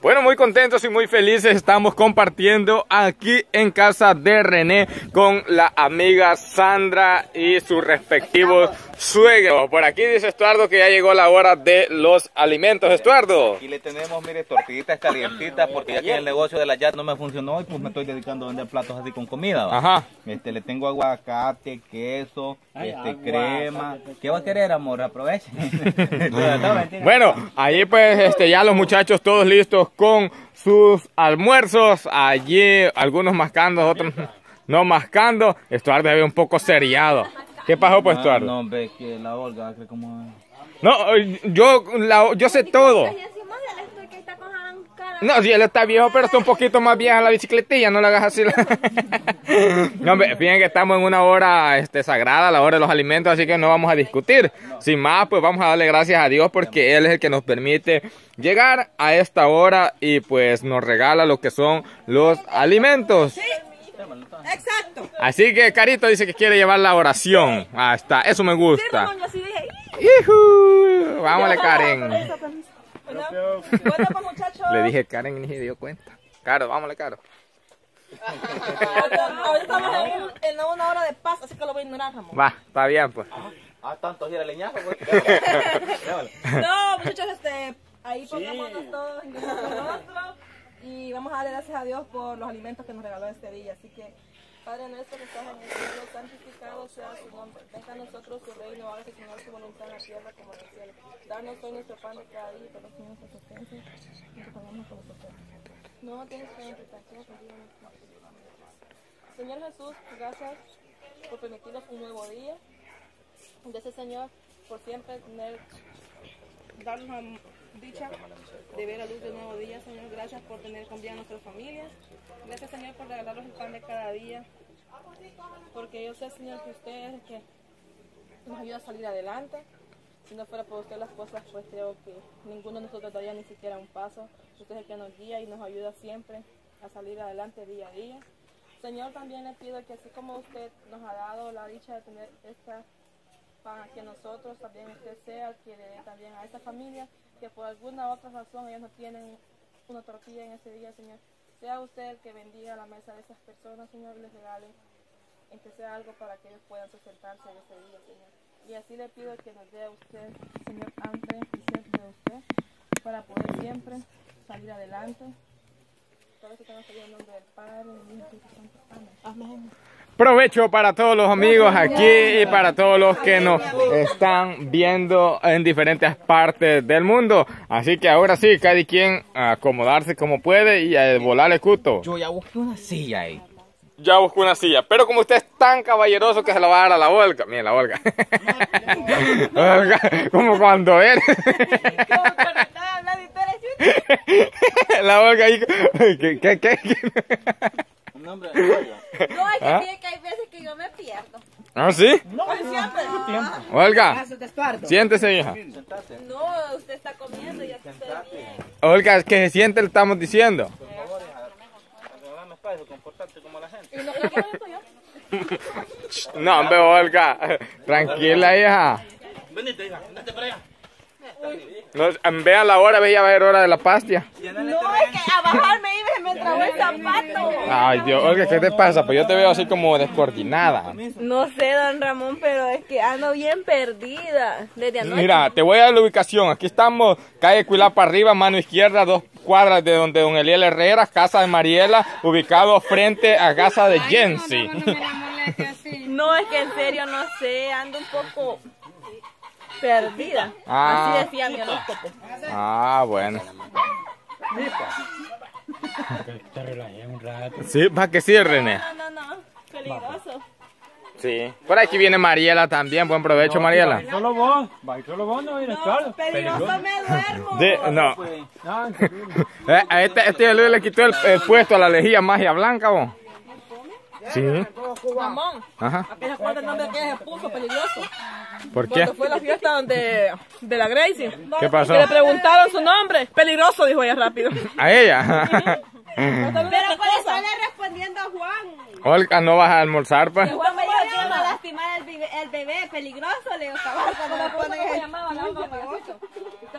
Bueno, muy contentos y muy felices estamos compartiendo aquí en casa de René con la amiga Sandra y sus respectivos suegros. Por aquí dice Estuardo que ya llegó la hora de los alimentos. Estuardo. Y le tenemos, mire, tortillitas calientitas porque ya que el negocio de la YAT no me funcionó y pues me estoy dedicando a vender platos así con comida. ¿va? Ajá. Este, le tengo aguacate, queso, este, crema. ¿Qué va a querer, amor? Aproveche. Bueno, ahí pues este, ya los muchachos todos listos con sus almuerzos. Allí algunos mascando, otros no mascando. Estuardo había un poco seriado. ¿Qué pasó pues Ah, Estuardo? no, ve que la Olga, como... No, yo, la- yo sé todo. Y encima del esto que está con cara. No, si él está viejo, pero está un poquito más vieja la bicicletilla, no le hagas así. la- no, hombre, fíjense que estamos en una hora este, sagrada, la hora de los alimentos, así que no vamos a discutir. Sin más, pues vamos a darle gracias a Dios porque Él es el que nos permite llegar a esta hora y pues nos regala lo que son los alimentos. Exacto. Así que Carito dice que quiere llevar la oración. Ah, está, eso me Sí, gusta. Vámonos, Karen. Bueno, bueno, pues muchachos. Le dije Karen y ni se dio cuenta. Caro, vámonos, Caro. Ahorita estamos en, un- en una hora de paz, así que lo voy a ignorar, Ramón. Va, está bien, pues. Ah, tanto gira leñazo, pues. No, muchachos, este, ahí pongámonos todos en nuestro y vamos a darle gracias a Dios por los alimentos que nos regaló este día. Así que, Padre nuestro que estás en el cielo, santificado sea su nombre. Venga a nosotros su reino, hágase Señor su voluntad en la tierra como en el cielo. Danos hoy nuestro pan de cada día y perdona nuestras ofensas y pagamos con nosotros. No tienes que pero. Señor Jesús, gracias por permitirnos un nuevo día. Gracias, Señor, por siempre tener, darnos dicha de ver la luz de nuevo día, Señor. Gracias por tener con vida a nuestras familias. Gracias, Señor, por regalarnos el pan de cada día. Porque yo sé, Señor, que usted es el que nos ayuda a salir adelante. Si no fuera por usted las cosas, pues creo que ninguno de nosotros daría ni siquiera un paso. Usted es el que nos guía y nos ayuda siempre a salir adelante día a día. Señor, también le pido que así como usted nos ha dado la dicha de tener esta para que nosotros también usted sea que dé también a esta familia que por alguna otra razón ellos no tienen una tortilla en ese día, Señor. Sea usted el que bendiga la mesa de esas personas, Señor, y les regale en que sea algo para que ellos puedan sustentarse en ese día, Señor. Y así le pido que nos dé a usted, Señor, hambre y sed de usted para poder siempre salir adelante. Todo eso tenemos que en nombre del Padre, del Hijo y del Santo. Amén. Provecho para todos los amigos aquí y para todos los que nos están viendo en diferentes partes del mundo. Así que ahora sí, cada quien a acomodarse como puede y a volar el cuto. Yo ya busqué una silla ahí. Ya busco una silla, pero como usted es tan caballeroso que se la va a dar a la Olga. Mira, la Olga. Olga, como cuando él. la Olga ahí. ¿Qué, qué, qué? Un nombre No, es que ¿Ah? que hay veces que yo me pierdo. ¿Ah, sí? Pues siempre. Olga, siéntese, hija. No, usted está comiendo y así está bien. Olga, que se siente, le estamos diciendo. Dame espacio, comportarte como la gente. ¿Y no que yo? No, hombre, Olga. Tranquila, hija. Venite, hija, vente para allá. No, vean la hora, ve ya va a ser hora de la pastia. No, es que a bajarme trabó el zapato. Ay, Dios, Olga, ¿qué te pasa? Pues yo te veo así como descoordinada. No sé, don Ramón, pero es que ando bien perdida desde anoche. Mira, te voy a dar la ubicación. Aquí estamos, calle Cuilapa arriba, mano izquierda, dos cuadras de donde don Eliel Herrera, casa de Mariela, ubicado frente a casa de Jensi. No, es que en serio no sé, ando un poco perdida. Ah. Así decía mi horóscopo. Ah, bueno. Sí, para que sí, René. No, no, no, peligroso. Sí. Por aquí viene Mariela también. Buen provecho, Mariela. Solo vos, va solo vos no vienes, claro. Peligroso me duermo. De- no. Ah, Eh, a este, este Luis le quitó el, el puesto a la lejía magia blanca, vos. Sí. Ramón, Ajá. apenas el nombre que se puso peligroso. ¿Por qué? Cuando fue la fiesta donde, de la Gracie. ¿Qué pasó? Que le preguntaron su nombre. Peligroso, dijo ella rápido. A ella. Pero por eso le respondiendo a Juan. Olga, ¿no vas a almorzar, pues? Juan me dijo que iba a lastimar el bebé, el bebé peligroso, le digo, le ponen el...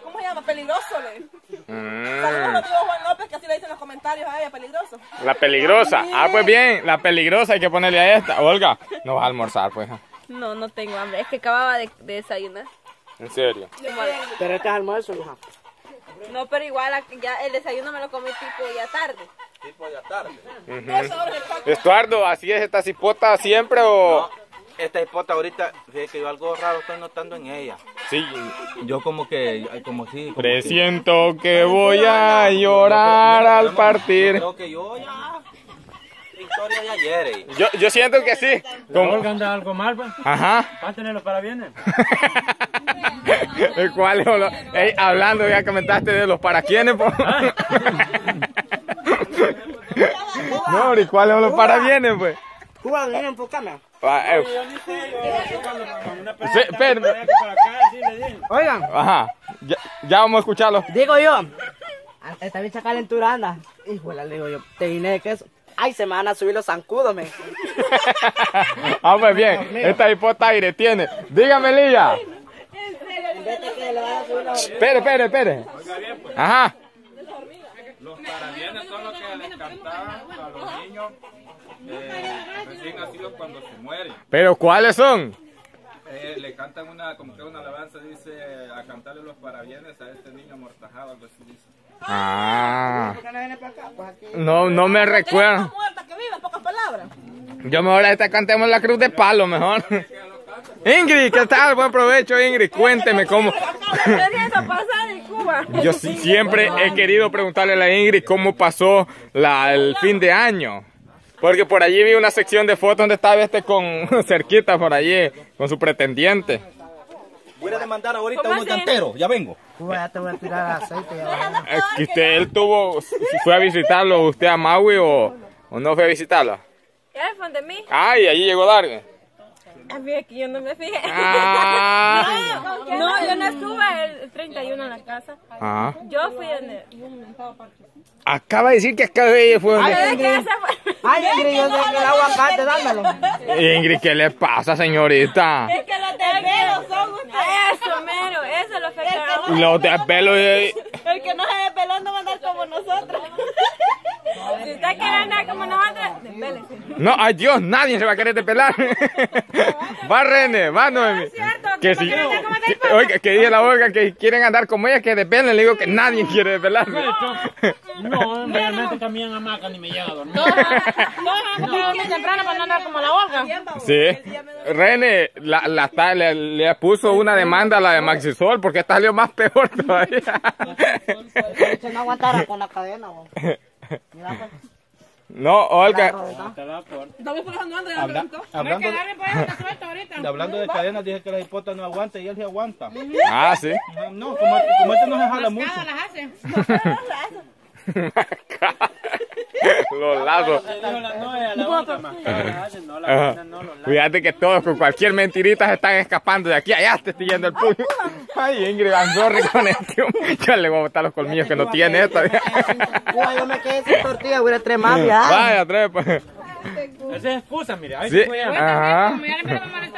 ¿Cómo se llama? Peligroso, le. Mm. Saludos, no digo Juan López. que así le dicen los comentarios a ella, peligroso. La peligrosa. Ah, pues bien, la peligrosa hay que ponerle a esta. Olga, no vas a almorzar, pues. No, no tengo hambre. Es que acababa de, de desayunar. En serio. Pero este es almuerzo, hija. No, pero igual ya el desayuno me lo comí tipo ya tarde. Dos horas de taco. Estuardo, ¿así es esta cipota siempre o...? Esta hipota ahorita, fíjate que yo algo raro estoy notando en ella. Sí. Yo como que, como si... Como Presiento que voy a llorar al partir. Creo que yo ya... Historia de ayer. eh. Yo, yo siento que sí. ¿Con Como- Olga anda algo mal, pues? Ajá. Pásenle los parabienes. ¿El cuál es lo- Ey, hablando, ya comentaste de los para quiénes, po. No, ¿y cuáles son los para bienes, pues? Cuba, ven, enfócame. Ah, eh, Sí. Oigan, Ajá. Ya, ya vamos a escucharlo. digo yo, a- esta bicha calentura anda. Híjole, le digo yo, te vine de queso. Ay, se me van a subir los zancudos, me. Ah, pues bien. Esta hipota aire tiene. Dígame, Lilla. Espere, espere, espere. Ajá. Los parabienes son los que les cantaban a los niños eh, recién nacidos cuando se mueren. Pero ¿cuáles son? Eh, le cantan una, como que una alabanza, dice, a cantarle los parabienes a este niño amortajado, algo así dice. Ah. No, no me recuerdo. Está muerta, que vive, en pocas palabras. Yo mejor a esta cantemos la cruz de palo, mejor. Ingrid, ¿qué tal? Buen provecho, Ingrid. Cuénteme cómo. Yo siempre he querido preguntarle a la Ingrid cómo pasó la, el fin de año. Porque por allí vi una sección de fotos donde estaba este con cerquita por allí, con su pretendiente. Voy a demandar ahorita a ¿Cómo unos así? canteros, ya vengo. Ya te voy a tirar aceite. Ya. Eh, que usted, él tuvo, fue a visitarlo usted a Maui o, o no fue a visitarlo. Ya fue de mí. Ay, allí llegó Darwin. A mí es que yo no me fijé. Ah. No, yo no estuve el 31 en la casa. Ajá. Yo fui en el... Acaba de decir que acá de ella fue donde... ¿De qué se fue? Ay, Ingrid, yo sé que el aguacate, dámelo. Ingrid, ¿qué le pasa, señorita? Es que los desvelos son ustedes. Eso, mero, eso lo afecta Los desvelos de... El que no se desveló no va a andar como nosotros. Si usted quiere andar como nosotros, desvélese. No, ay Dios, nadie se va a querer despelar. Va René, va Noemi. Que si, que, oiga, que dice la Olga que quieren andar como ella, que despelen. Le digo que nadie quiere despelarme. No, realmente caminan hamaca ni me llega a dormir. temprano para no andar como la Olga. Sí. René la, la está- le, le puso una demanda a la de Maxisol porque esta salió más peor todavía. Se no aguantara con la cadena. Mira, pues. No, Olga. Hablando, de, hablando de cadenas, dije que la hipota no aguanta y él se aguanta. Ah, sí. Ah, No, como, como este no se jala mucho. Los lazos. Fíjate que todos con cualquier mentirita se están escapando de aquí allá, te estoy yendo el puño. Ay, Ingrid, I'm sorry con esto. Yo le voy a botar los colmillos que no tiene esta. Yo me quedé sin tortilla, voy a ir a tres más, ya. Vaya, tres, pues. Esa es excusa, mire. Ahí Sí, ajá.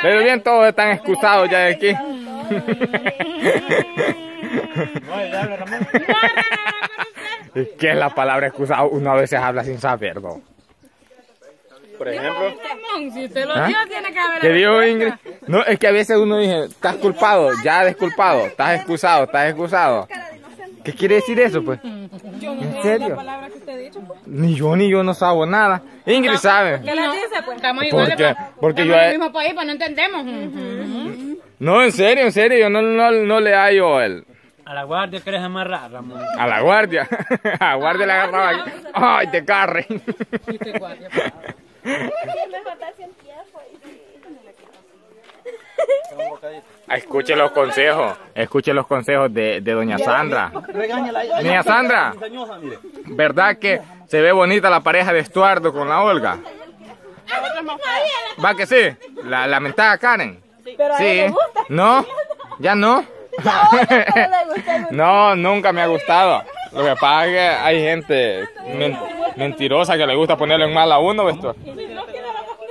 Pero bien, todos están excusados ya de aquí. No, ya habla Ramón. ¿Qué es la palabra excusado? Uno a veces habla sin saber, ¿no? Por ejemplo. Si usted lo ¿Ah? dio, tiene que haber. ¿Qué dijo Ingrid? No, es que a veces uno dice, estás culpado, ya desculpado, estás excusado, estás excusado. ¿Qué quiere decir eso, pues? ¿En serio? palabra que usted ha dicho. pues. Ni yo ni yo no sabo nada. Ingrid sabe. ¿Qué le dice, pues? Estamos ¿Por iguales. pa- Porque estamos yo- en el mismo país, pues no entendemos. No, en serio, en serio, yo no, no, no le hallo el, A la guardia querés amarrar, Ramón. a la guardia. A la guardia le agarraba. Ay, te carre. Escuche los consejos, escuche los consejos de, de doña Sandra. Doña Sandra. ¿verdad que se ve bonita la pareja de Estuardo con la Olga? ¿Va que sí? La lamentada Karen. Sí. ¿No? ¿Ya no? No, nunca me ha gustado. Lo que pasa es que hay gente men- mentirosa que le gusta ponerle en mal a uno, ¿ves tú?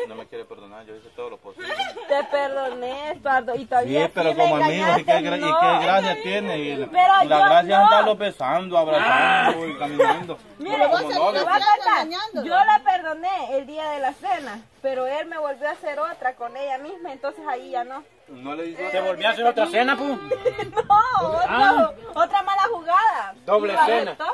No me quiere perdonar, yo hice todo lo posible. Te perdoné, Eduardo, y todavía Sí, pero como amigo, ¿y qué, gra- y engañaste, qué no. gracia tiene? Y la, Pero y la gracia no. es andarlos besando, abrazando y caminando. Mire, como le voy novios. a. Yo la perdoné el día de la cena, pero él me volvió a hacer otra con ella misma, entonces ahí ya no. No le dice ¿Te volví a hacer otra cena, pu? No, otro- otra mala jugada. Doble cena. recto.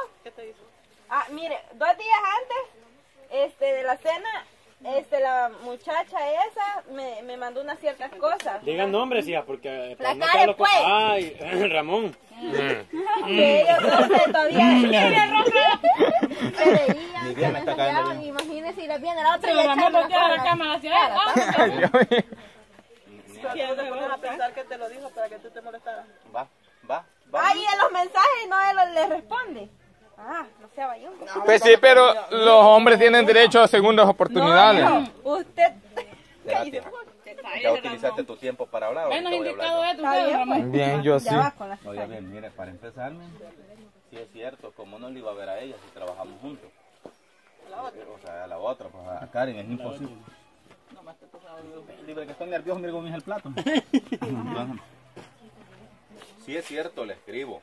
Ah, mire, dos días antes este, de la cena, este, la muchacha esa me, me mandó unas ciertas cosas. Digan nombres, hija, porque... La para no Karen, pues. Ay, Ramón. Que ellos dos se todavía se veían, se me imagínense y les viene la otra y Se le lo echaron mandó la a la cámara hacia él. Dios mío. Si tú te pones a pensar que te lo dijo para que tú te molestaras. Va, va, va. Ahí en los mensajes no él le responde. Ah, no sea bayunco. Pues sí, pero los hombres tienen derecho a segundas oportunidades. No, usted. Ya utilizaste tu tiempo para hablar. Menos ahorita voy a indicado hablar. es Está bien, Ramón. Bien, yo sí. Oiga bien, mire, para empezarme, sí es cierto, como no le iba a ver a ella si trabajamos juntos. O sea, a la otra, pues a Karen es imposible. Libre que estoy nervioso, mire cómo es el plato. Sí es cierto, le escribo.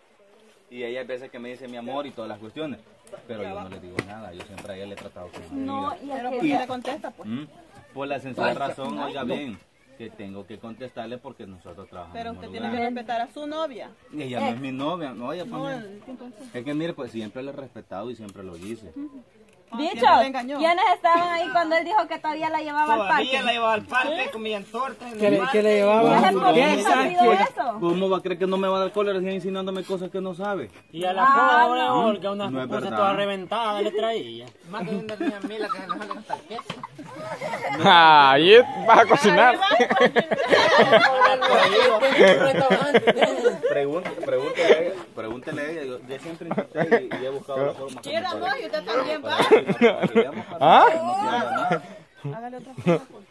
Y ella hay veces que me dice mi amor y todas las cuestiones. Pero yo no le digo nada, yo siempre a ella le he tratado como No, y Pero que ¿por qué le contesta? Pues? ¿Mm? Por la sencilla razón, oiga bien, que tengo que contestarle porque nosotros trabajamos Pero usted tiene que respetar a su novia. Y Ella no es mi novia, no, ella No, pues. Es que mire, pues siempre le he respetado y siempre lo hice. Engañó. ¿quiénes estaban ahí cuando él dijo que todavía la llevaba al parque? la llevaba al parque, comían torta. ¿Qué le, qué le llevaba? ¿Ya se eso? ¿Cómo va a creer que no me va a dar cólera si insinuándome cosas que no sabe? Y a la Ah, pobre no. Olga unas No cosas todas reventadas le traía. Ahí vas a cocinar. Pregúntele, pregúntele a ella, pregúntele a ella. Yo, yo siempre intenté y, y he buscado la forma. Quiera como vos para- y usted también va. ¿Ah? Hágale otra cosa. pues.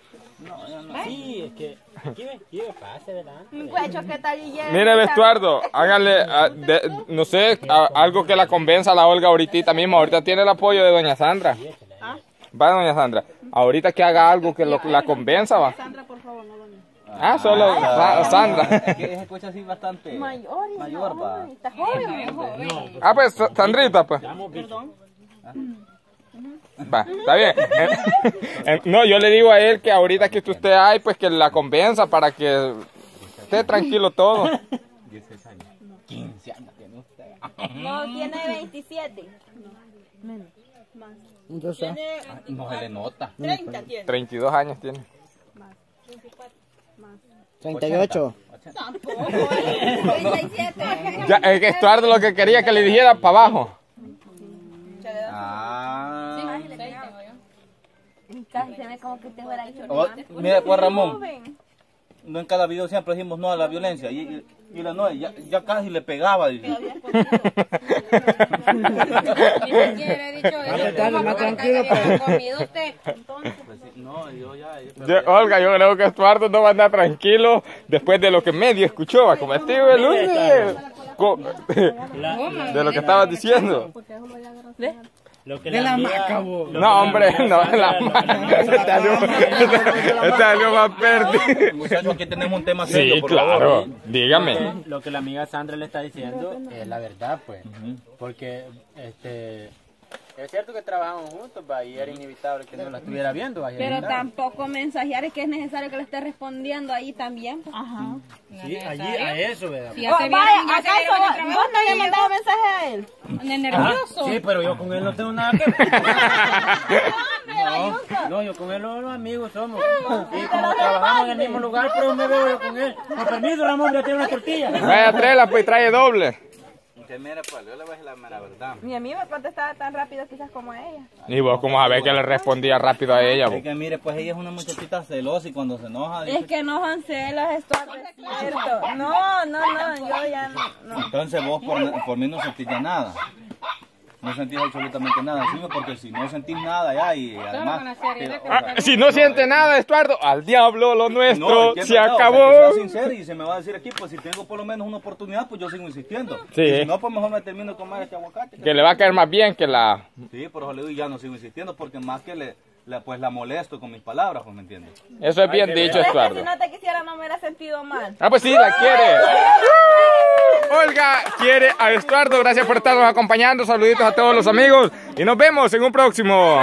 Mire, Estuardo, hágale, ah, de- no sé, a- algo que la convenza a la Olga ahorita mismo. Ahorita tiene el apoyo de doña Sandra. Va, doña Sandra. Ahorita que haga algo que lo- la convenza, va. Sandra, por favor, no doña. Ah, solo Sa- Sandra. Es que se escucha así bastante Mayor, mayor, va. está joven, joven. Ah, pues Sa- Sandrita, pues. Perdón. Va, está bien. Eh, No, yo le digo a él que ahorita que usted hay, pues que la convenza para que esté tranquilo todo. 16 años. 15 años tiene usted. No, tiene 27. Yo sé. No se le nota. 30 tiene. 32 años tiene. 38. 37. Ya, es que Estuardo lo que quería que le dijera para abajo. Ah. Casi se ve como que te fuera hecho. Oh, mira, pues Ramón, no en cada video siempre decimos no a la violencia. Y, y, y la no, ya, ya casi le pegaba. dice. Sí, Olga, yo creo que Estuardo no va a andar tranquilo después de lo que medio escuchó, va, como este el lunes, de lo que estabas diciendo. Lo que De la amiga- maca, vos. lo que No, hombre, no, Sandra- la la amiga Este salió, este salió más perdido. Muchachos, aquí tenemos un tema serio, Sí, por claro, favor. dígame. Lo que la amiga Sandra le está diciendo es la verdad, pues. Porque, este. Es cierto que trabajamos juntos, va, y era inevitable que no la estuviera viendo, va, Pero inevitable. tampoco mensajear es que es necesario que le esté respondiendo ahí también. pues. Ajá. Sí, allí a eso, ¿verdad? Si ya se Oh, vaya, ¿acaso vos, trabajo vos no le mandado mensaje a él? De Ah, nervioso. Sí, pero yo con él no tengo nada que ver. No, no, yo con él los los amigos somos. Y como trabajamos en el mismo lugar, pero me veo yo con él. Con permiso, Ramón, ya tengo una tortilla. Vaya, tréla, pues trae doble. Que mira, pues, yo le voy a decir la mera verdad. Ni a mí me contestaba tan rápido quizás como a ella. Y vos, como a ver que le respondía rápido a ella, vos. Es que mire, pues ella es una muchachita celosa y cuando se enoja dice... Es que no son celos, esto es cierto. No, no, no, yo ya no. no. Entonces vos por, por mí no sentís nada. No sentís absolutamente nada, ¿sí? porque si no sentís nada ya y además... la seriedad que Ah, si no siente nada, Estuardo, al diablo lo nuestro, es que es se verdad, o sea, acabó. que sea sincero y se me va a decir aquí, pues si tengo por lo menos una oportunidad, pues yo sigo insistiendo. Sí. Y si no, pues mejor me termino de comer este aguacate. Que le va a caer más bien que la... Sí, por eso le digo, ya no sigo insistiendo, porque más que le, la, pues la molesto con mis palabras, pues me entiendes. Eso es bien dicho, Es que Estuardo. si no te quisiera no me hubiera sentido mal. Ah, pues sí, la quiere. Olga quiere a Estuardo. Gracias por estarnos acompañando. Saluditos a todos los amigos. Y nos vemos en un próximo.